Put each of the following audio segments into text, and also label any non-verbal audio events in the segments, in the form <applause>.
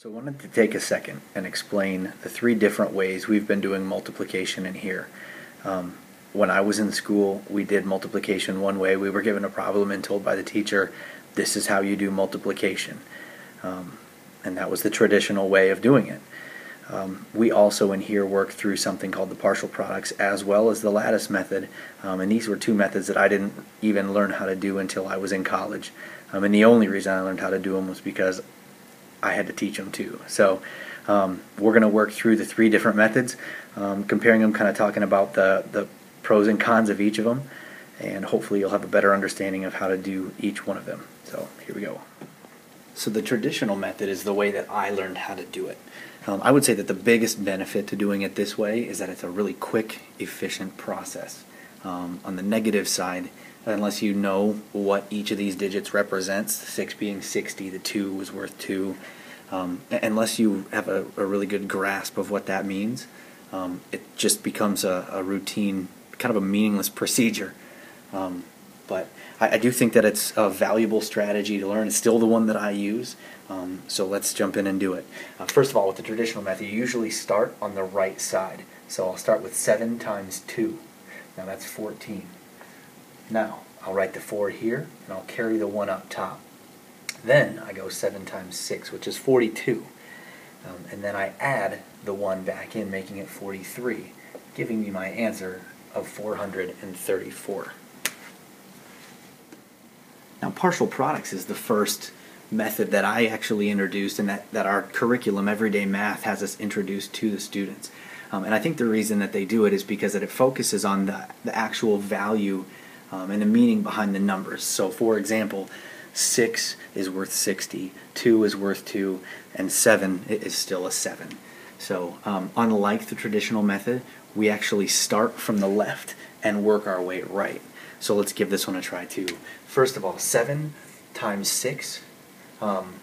So I wanted to take a second and explain the three different ways we've been doing multiplication in here. Um, when I was in school, we did multiplication one way. We were given a problem and told by the teacher, this is how you do multiplication. Um, and that was the traditional way of doing it. Um, we also in here work through something called the partial products as well as the lattice method. Um, and these were two methods that I didn't even learn how to do until I was in college. Um, and the only reason I learned how to do them was because I had to teach them too. So um, we're going to work through the three different methods, um, comparing them, kind of talking about the, the pros and cons of each of them, and hopefully you'll have a better understanding of how to do each one of them. So here we go. So the traditional method is the way that I learned how to do it. Um, I would say that the biggest benefit to doing it this way is that it's a really quick, efficient process. Um, on the negative side, unless you know what each of these digits represents, 6 being 60, the 2 is worth 2, um, unless you have a, a, really good grasp of what that means, um, it just becomes a, a, routine, kind of a meaningless <laughs> procedure. Um, but I, I, do think that it's a valuable strategy to learn. It's still the one that I use, um, so let's jump in and do it. Uh, first of all, with the traditional method, you usually start on the right side. So I'll start with 7 times 2. Now that's 14. Now, I'll write the 4 here, and I'll carry the 1 up top. Then I go 7 times 6, which is 42. Um, and then I add the 1 back in, making it 43, giving me my answer of 434. Now, partial products is the first method that I actually introduced and that, that our curriculum, Everyday Math, has us introduced to the students. Um, and I think the reason that they do it is because that it focuses on the, the actual value um, and the meaning behind the numbers. So, for example, 6 is worth 60, 2 is worth 2, and 7 is still a 7. So, um, unlike the traditional method, we actually start from the left and work our way right. So, let's give this one a try too. First of all, 7 times 6 um,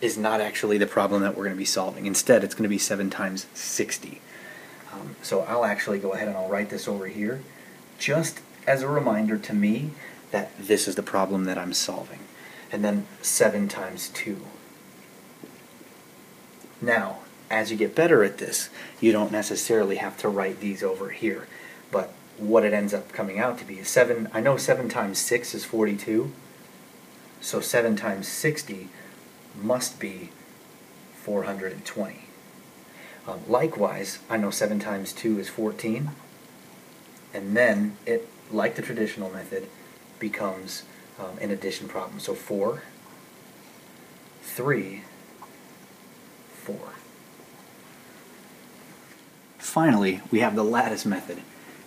is not actually the problem that we're going to be solving. Instead, it's going to be 7 times 60. Um, so I'll actually go ahead and I'll write this over here just as a reminder to me that this is the problem that I'm solving. And then 7 times 2. Now, as you get better at this, you don't necessarily have to write these over here. But what it ends up coming out to be is 7, I know 7 times 6 is 42, so 7 times 60 must be 420. Um, likewise, I know 7 times 2 is 14, and then it, like the traditional method, becomes um, an addition problem. So 4, 3, 4. Finally, we have the lattice method.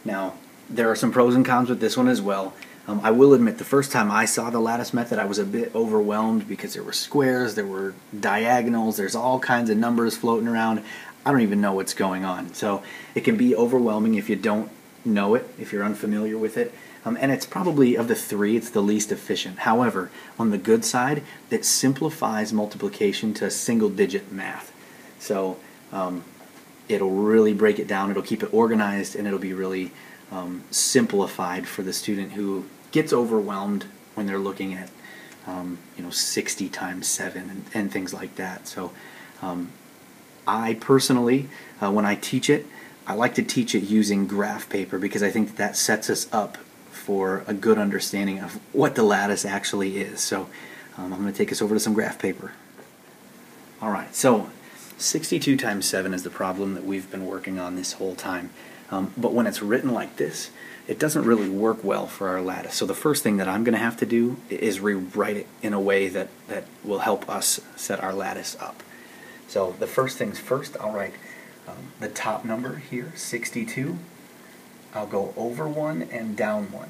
Now, there are some pros and cons with this one as well. Um, I will admit, the first time I saw the lattice method, I was a bit overwhelmed because there were squares, there were diagonals, there's all kinds of numbers floating around. I don't even know what's going on. So it can be overwhelming if you don't know it, if you're unfamiliar with it. Um, and it's probably, of the three, it's the least efficient. However, on the good side, it simplifies multiplication to single digit math. So um, it'll really break it down, it'll keep it organized, and it'll be really um, simplified for the student who gets overwhelmed when they're looking at um, you know 60 times 7 and, and things like that. So um, I personally, uh, when I teach it, I like to teach it using graph paper because I think that, that sets us up for a good understanding of what the lattice actually is. So um, I'm going to take us over to some graph paper. All right, so 62 times 7 is the problem that we've been working on this whole time. Um, but when it's written like this, it doesn't really work well for our lattice. So the first thing that I'm going to have to do is rewrite it in a way that, that will help us set our lattice up. So the first things first, I'll write um, the top number here, 62. I'll go over 1 and down 1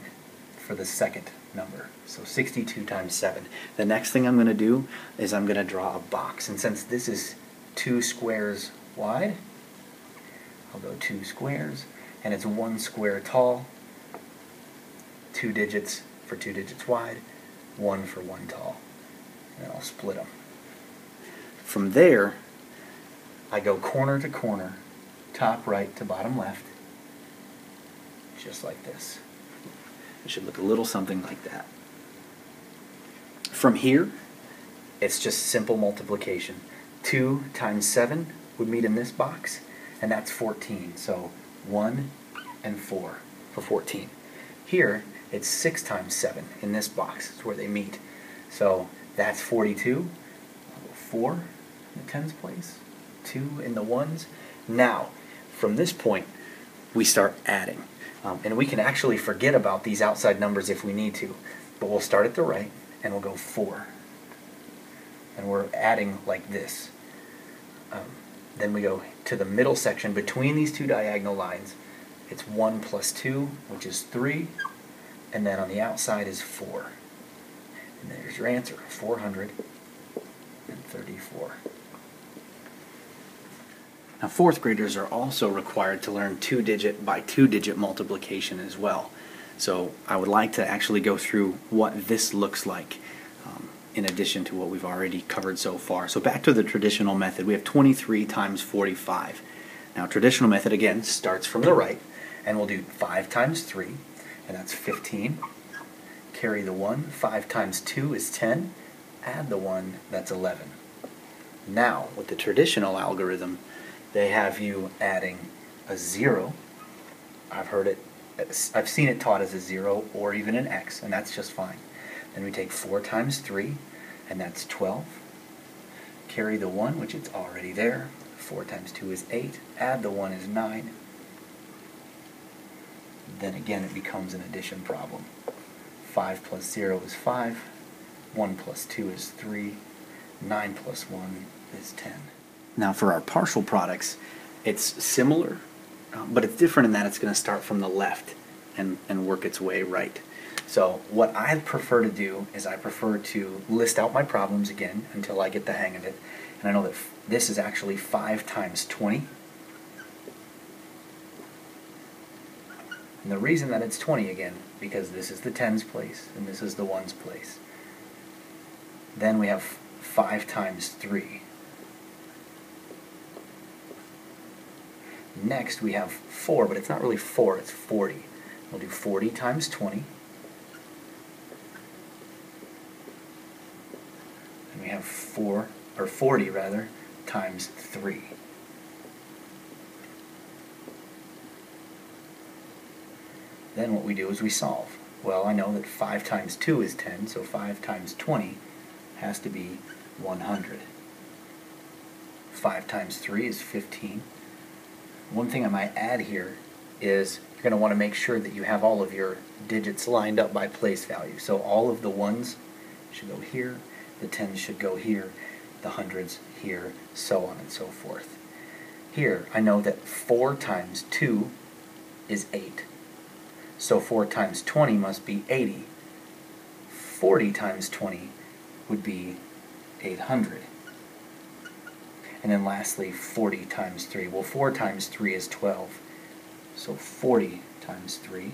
for the second number. So 62 times 7. The next thing I'm going to do is I'm going to draw a box. And since this is two squares wide, I'll go two squares, and it's one square tall, two digits for two digits wide, one for one tall. And I'll split them. From there, I go corner to corner, top right to bottom left, just like this. It should look a little something like that. From here, it's just simple multiplication. 2 times 7 would meet in this box, and that's 14. So 1 and 4 for 14. Here, it's 6 times 7 in this box. It's where they meet. So that's 42. 4 in the tens place, 2 in the ones. Now, from this point, we start adding. Um, and we can actually forget about these outside numbers if we need to. But we'll start at the right, and we'll go 4. And we're adding like this. Um, then we go to the middle section between these two diagonal lines. It's 1 plus 2, which is 3. And then on the outside is 4. And there's your answer, 434. Now, fourth graders are also required to learn two digit by two digit multiplication as well. So, I would like to actually go through what this looks like um, in addition to what we've already covered so far. So, back to the traditional method, we have 23 times 45. Now, traditional method again starts from the right, and we'll do 5 times 3, and that's 15. Carry the 1. 5 times 2 is 10. Add the 1, that's 11. Now, with the traditional algorithm, they have you adding a zero. I've heard it, I've seen it taught as a zero or even an x, and that's just fine. Then we take 4 times 3, and that's 12. Carry the 1, which it's already there. 4 times 2 is 8. Add the 1 is 9. Then again, it becomes an addition problem. 5 plus 0 is 5. 1 plus 2 is 3. 9 plus 1 is 10. Now for our partial products, it's similar, uh, but it's different in that it's going to start from the left and, and work its way right. So what I prefer to do is I prefer to list out my problems again until I get the hang of it. And I know that this is actually 5 times 20. And the reason that it's 20 again, because this is the tens place and this is the ones place. Then we have 5 times 3. Next we have 4, but it's not really 4, it's 40. We'll do 40 times 20. And we have 4, or 40 rather, times 3. Then what we do is we solve. Well, I know that 5 times 2 is 10, so 5 times 20 has to be 100. 5 times 3 is 15. One thing I might add here is you're going to want to make sure that you have all of your digits lined up by place value. So all of the ones should go here, the tens should go here, the hundreds here, so on and so forth. Here, I know that 4 times 2 is 8. So 4 times 20 must be 80. 40 times 20 would be 800. And then lastly, 40 times 3. Well, 4 times 3 is 12. So 40 times 3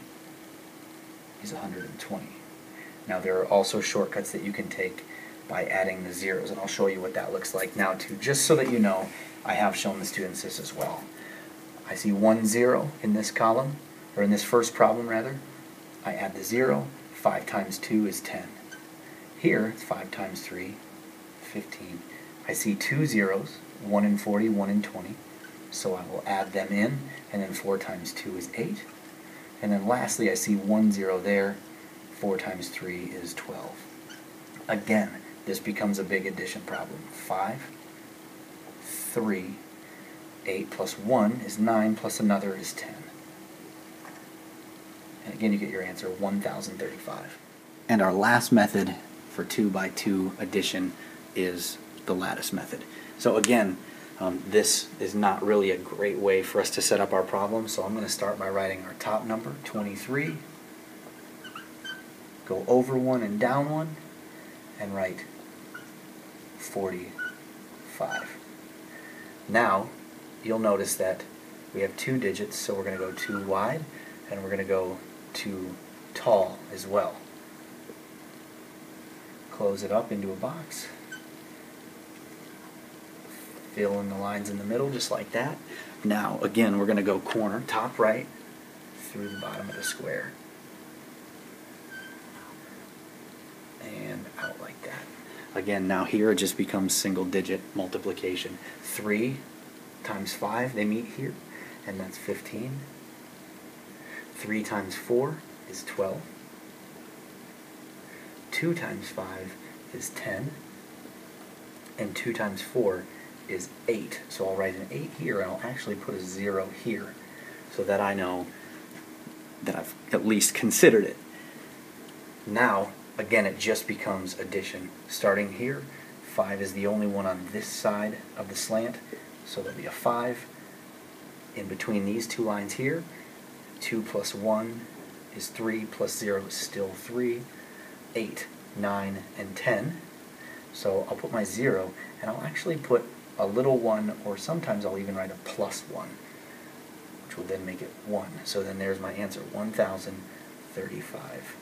is 120. Now there are also shortcuts that you can take by adding the zeros, and I'll show you what that looks like now too, just so that you know I have shown the students this as well. I see one zero in this column, or in this first problem rather. I add the zero, 5 times 2 is 10. Here, it's 5 times 3, 15. I see two zeros, 1 in 40, 1 in 20. So I will add them in, and then 4 times 2 is 8. And then lastly, I see one zero there. 4 times 3 is 12. Again, this becomes a big addition problem. 5, 3, 8 plus 1 is 9, plus another is 10. And again, you get your answer, 1035. And our last method for 2 by 2 addition is the lattice method. So again, um, this is not really a great way for us to set up our problem, so I'm going to start by writing our top number, 23, go over one and down one, and write 45. Now, you'll notice that we have two digits, so we're going to go two wide, and we're going to go two tall as well. Close it up into a box fill in the lines in the middle just like that. Now, again, we're going to go corner, top right, through the bottom of the square. And out like that. Again, now here it just becomes single digit multiplication. 3 times 5, they meet here, and that's 15. 3 times 4 is 12. 2 times 5 is 10. And 2 times 4 is 8. So I'll write an 8 here, and I'll actually put a 0 here, so that I know that I've at least considered it. Now, again, it just becomes addition. Starting here, 5 is the only one on this side of the slant, so there'll be a 5. In between these two lines here, 2 plus 1 is 3, plus 0 is still 3, 8, 9, and 10. So I'll put my 0, and I'll actually put a little 1, or sometimes I'll even write a plus 1, which will then make it 1. So then there's my answer, 1,035.